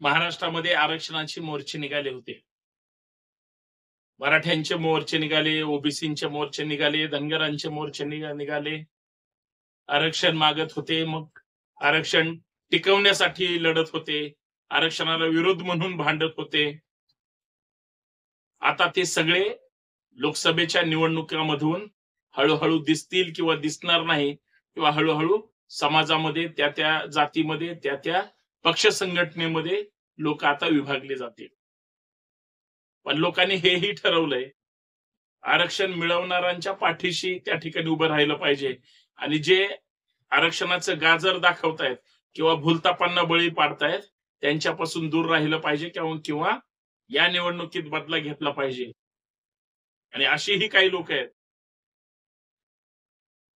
महाराष्ट्रामध्ये आरक्षणाचे मोर्चे निघाले होते. मराठ्यांचे मोर्चे निघाले ओबीसीचे मोर्चे निघाले धनगरांचे मोर्चे निघाले. आरक्षण मागत होते मग आरक्षण टिकवण्यासाठी लढत होते. आरक्षणाला विरोध म्हणून भांडत होते. आता ते सगळे लोकसभेच्या निवडणुकामधून हळूहळू दिसतील किंवा दिसणार नाही किंवा हळूहळू समाजामध्ये त्या त्या जातीमध्ये त्या त्या पक्ष संघटनेमध्ये लोक आता विभागले जातील. पण लोकांनी हेही ठरवलंय आरक्षण मिळवणाऱ्यांच्या पाठीशी त्या ठिकाणी उभं राहिलं पाहिजे. आणि जे आरक्षणाचं गाजर दाखवतायत किंवा भूलतापांना बळी पाडतायत त्यांच्यापासून दूर राहिलं पाहिजे किंवा किंवा या निवडणुकीत बदला घेतला पाहिजे. आणि अशीही काही लोक आहेत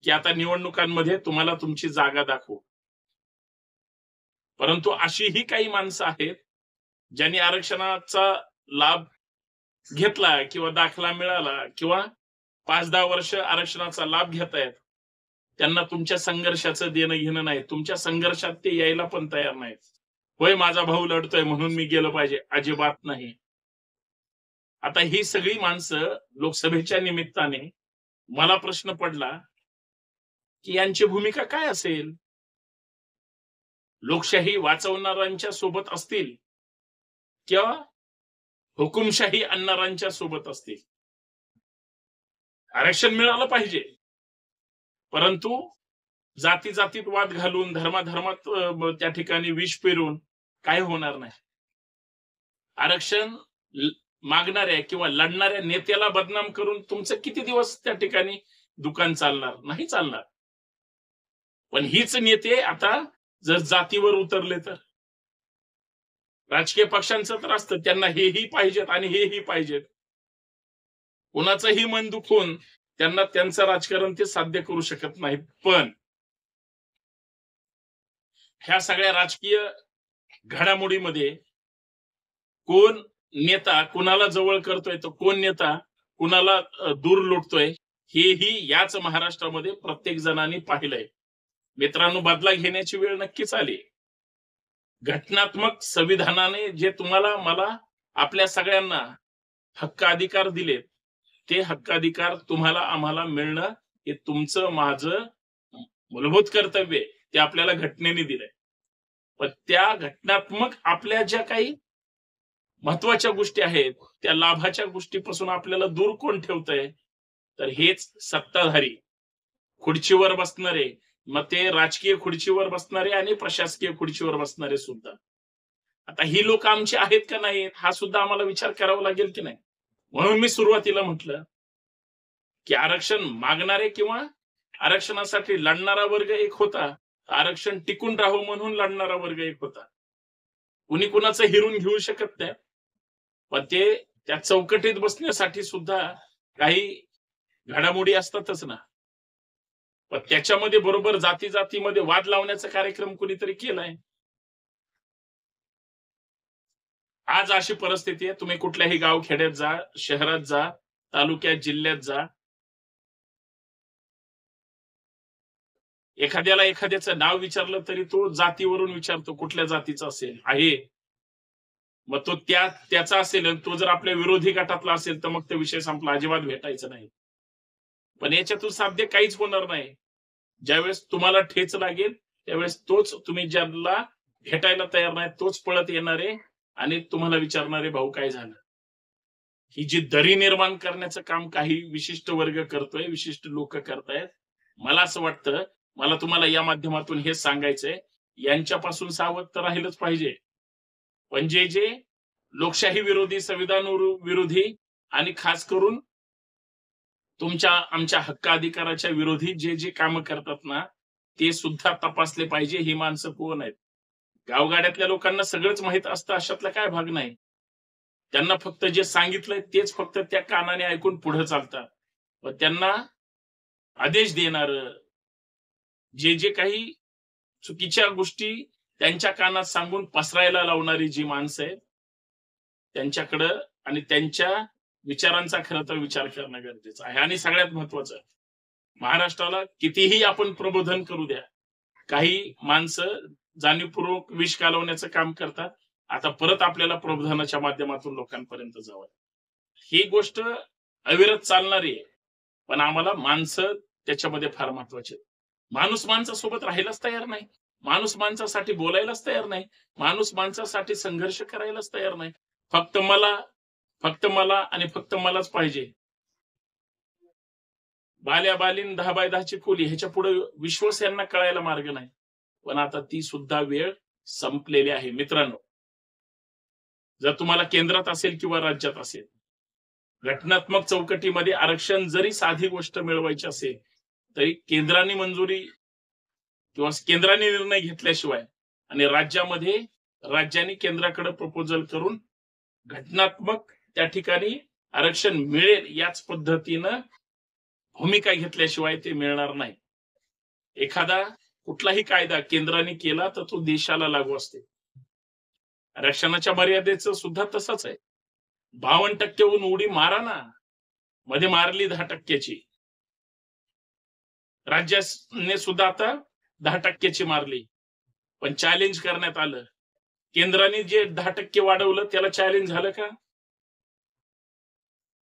की आता निवडणुकांमध्ये तुम्हाला तुमची जागा दाखवू. परंतु अशीही काही माणसं आहेत ज्यांनी आरक्षणाचा लाभ घेतला किंवा दाखला मिळाला किंवा पाच दहा वर्ष आरक्षणाचा लाभ घेत आहेत त्यांना तुमच्या संघर्षाचं देणं घेणं नाही. तुमच्या संघर्षात ते यायला पण तयार नाहीत. होय माझा भाऊ लढतोय म्हणून मी गेलो पाहिजे. अजिबात नाही. आता ही सगळी माणसं लोकसभेच्या निमित्ताने मला प्रश्न पडला की यांची भूमिका काय असेल? लोकशाही वाचवणाऱ्यांच्या सोबत असतील किंवा हुकुमशाही आणणाऱ्यांच्या सोबत असतील? आरक्षण मिळालं पाहिजे. परंतु जाती जातीत वाद घालून धर्माधर्मात त्या ठिकाणी विष पेरून काय होणार नाही? आरक्षण मागणाऱ्या किंवा लढणाऱ्या नेत्याला बदनाम करून तुमचं किती दिवस त्या ठिकाणी दुकान चालणार? नाही चालणार. पण हीच नेते आता जर जातीवर उतरले तर? राजकीय पक्षांचं तर असतं. त्यांना हेही पाहिजेत आणि हेही पाहिजेत. कोणाचंही मन दुखून त्यांना त्यांचं राजकारण ते साध्य करू शकत नाहीत पण ह्या सगळ्या राजकीय घडामोडीमध्ये कोण नेता कुणाला जवळ करतोय तर कोण नेता कुणाला दूर लोटतोय हेही याच महाराष्ट्रामध्ये प्रत्येक जणांनी पाहिलंय. मित्रांनो बदला घेण्याची वेळ नक्कीच आली. घटनात्मक संविधानाने जे तुम्हाला मला आपल्या सगळ्यांना हक्क अधिकार दिलेत ते हक्काधिकार तुम्हाला आम्हाला मिळणं हे तुमचं माझं मूलभूत कर्तव्य ते आपल्याला घटनेने दिलंय. पण त्या घटनात्मक आपल्या ज्या काही महत्त्वाच्या गोष्टी आहेत त्या लाभाच्या गोष्टीपासून आपल्याला दूर कोण ठेवतंय? तर हेच सत्ताधारी खुर्चीवर बसणारे मग ते राजकीय खुर्चीवर बसणारे आणि प्रशासकीय खुर्चीवर बसणारे सुद्धा. आता ही लोक आमची आहेत का नाहीत हा सुद्धा आम्हाला विचार करावा लागेल की नाही? म्हणून मी सुरुवातीला म्हटलं की आरक्षण मागणारे किंवा आरक्षणासाठी लढणारा वर्ग एक होता आरक्षण टिकून राहू म्हणून लढणारा वर्ग एक होता. कुणी कुणाचं हिरून घेऊ शकत नाही पण ते त्या चौकटीत बसण्यासाठी सुद्धा काही घडामोडी असतातच ना. पण त्याच्यामध्ये बरोबर जाती जातीमध्ये वाद लावण्याचा कार्यक्रम कुणीतरी केलाय? आज अशी परिस्थिती आहे. तुम्ही कुठल्याही गाव खेड्यात जा शहरात जा तालुक्यात जिल्ह्यात जा. एखाद्याला एखाद्याचं नाव विचारलं तरी तो जातीवरून विचारतो कुठल्या जातीचा असेल? आहे. मग तो त्या त्याचा असेल तो जर आपल्या विरोधी गटातला असेल तर मग तो विषय संपला. अजिबात भेटायचा नाही. पण याच्यातून साध्य काहीच होणार नाही. ज्यावेळेस तुम्हाला ठेच लागेल त्यावेळेस तोच तुम्ही ज्याला भेटायला तयार नाही तोच पळत येणारे आणि तुम्हाला विचारणारे भाऊ काय झालं? ही जी दरी निर्माण करण्याचं काम काही विशिष्ट वर्ग करतोय विशिष्ट लोक करतायत मला असं वाटतं मला तुम्हाला या माध्यमातून हे सांगायचंय यांच्यापासून सावध तर राहिलंच पाहिजे. पण जे जे लोकशाही विरोधी संविधान विरोधी आणि खास करून तुमच्या आमच्या हक्क अधिकाराच्या विरोधी जे जे काम करतात ना ते सुद्धा तपासले पाहिजे ही माणसं कोण आहेत? गावगाड्यातल्या लोकांना सगळंच माहीत असतं अशातला काय भाग नाही. त्यांना फक्त जे सांगितलंय तेच फक्त त्या कानाने ऐकून पुढे चालतात. व त्यांना आदेश देणार जे जे काही चुकीच्या गोष्टी त्यांच्या कानात सांगून पसरायला लावणारी जी माणसं आहेत त्यांच्याकडं आणि त्यांच्या विचारांचा खरं तर विचार करणं गरजेचं आहे. आणि सगळ्यात महत्वाचं महाराष्ट्राला कितीही आपण प्रबोधन करू द्या काही माणसं जाणीवपूर्वक विष कालवण्याचं काम करतात आता परत आपल्याला प्रबोधनाच्या माध्यमातून लोकांपर्यंत जावं. ही गोष्ट अविरत चालणारी आहे. पण आम्हाला माणसं त्याच्यामध्ये फार महत्त्वाचे आहेत. माणूस माणसासोबत राहायलाच तयार नाही. माणूस माणसासाठी बोलायलाच तयार नाही. माणूस माणसासाठी संघर्ष करायलाच तयार नाही. फक्त मला फक्त मला आणि फक्त मलाच पाहिजे. बाल्या बालीन दहा बाय दहाची खोली ह्याच्या पुढे विश्वास यांना कळायला मार्ग नाही. पण आता ती सुद्धा वेळ संपलेली आहे. मित्रांनो जर तुम्हाला केंद्रात असेल किंवा राज्यात असेल घटनात्मक चौकटीमध्ये आरक्षण जरी साधी गोष्ट मिळवायची असेल तरी केंद्राने मंजुरी किंवा केंद्राने निर्णय घेतल्याशिवाय आणि राज्यामध्ये राज्याने केंद्राकडे प्रपोजल करून घटनात्मक त्या ठिकाणी आरक्षण मिळेल याच पद्धतीनं भूमिका घेतल्याशिवाय ते मिळणार नाही. एखादा कुठलाही कायदा केंद्राने केला तर तो देशाला लागू असते. आरक्षणाच्या मर्यादेचं सुद्धा तसंच आहे. बावन्न टक्केहून उडी मारा ना. मध्ये मारली दहा टक्क्याची. राज्याने सुद्धा आता दहा टक्क्याची मारली. पण चॅलेंज करण्यात आलं. केंद्राने जे दहा टक्के वाढवलं त्याला चॅलेंज झालं का?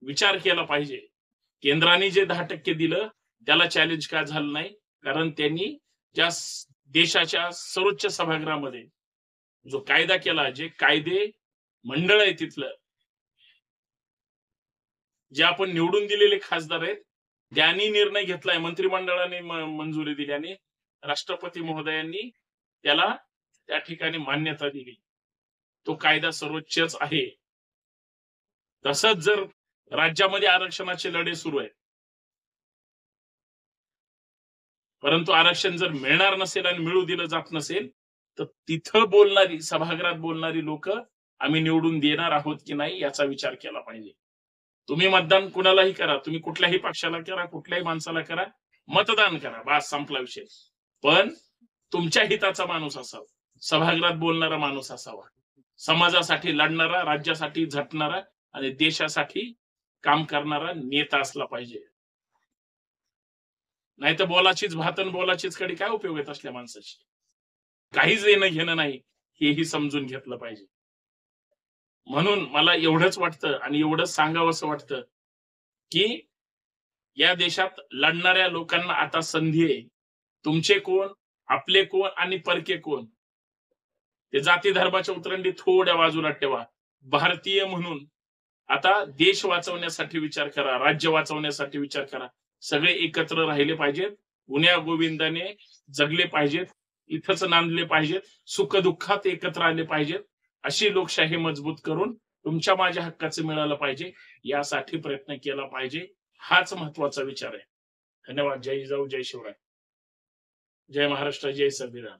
विचार केला पाहिजे. केंद्राने जे दहा टक्के दिलं त्याला चॅलेंज का झालं नाही? कारण त्यांनी ज्या देशाच्या सर्वोच्च सभागृहामध्ये जो कायदा केला जे कायदे मंडळ आहे तिथलं जे आपण निवडून दिलेले खासदार आहेत त्यांनी निर्णय घेतलाय मंत्रिमंडळाने मंजुरी दिल्याने राष्ट्रपती महोदयांनी त्याला त्या ठिकाणी मान्यता दिली. तो कायदा सर्वोच्चच आहे. तसंच जर राज्यामध्ये आरक्षणाचे लढे सुरू आहेत. परंतु आरक्षण जर मिळणार नसेल आणि मिळू दिलं जात नसेल तर तिथं बोलणारी सभागृहात बोलणारी लोक आम्ही निवडून देणार आहोत की नाही याचा विचार केला पाहिजे. तुम्ही मतदान कुणालाही करा तुम्ही कुठल्याही पक्षाला करा कुठल्याही माणसाला करा मतदान करा बास संपला विषय. पण तुमच्या हिताचा माणूस असावा सभागृहात बोलणारा माणूस असावा. समाजासाठी लढणारा राज्यासाठी झटणारा आणि देशासाठी काम करणारा नेता असला पाहिजे. नाही तर बोलाचीच भातन बोलाचीच कडे काय उपयोग येत असल्या माणसाची? काहीच येणं घेणं नाही हेही समजून घेतलं पाहिजे. म्हणून मला एवढंच वाटतं आणि एवढंच सांगावं असं वाटतं की या देशात लढणाऱ्या लोकांना आता संधी आहे. तुमचे कोण आपले कोण आणि परके कोण? ते जाती धर्माच्या उतरंडी थोड्या बाजूला ठेवा. भारतीय म्हणून आता देश वाचवण्यासाठी विचार करा राज्य वाचवण्यासाठी विचार करा. सगळे एकत्र राहिले पाहिजेत. गुन्ह्या गोविंदाने जगले पाहिजेत. इथंच नांदले पाहिजेत. सुख दुःखात एकत्र आले पाहिजेत. अशी लोकशाही मजबूत करून तुमच्या माझ्या हक्काचं मिळालं पाहिजे. यासाठी प्रयत्न केला पाहिजे. हाच महत्त्वाचा विचार आहे. धन्यवाद. जय जाऊ जय शिवराय. जय महाराष्ट्र जय संविधान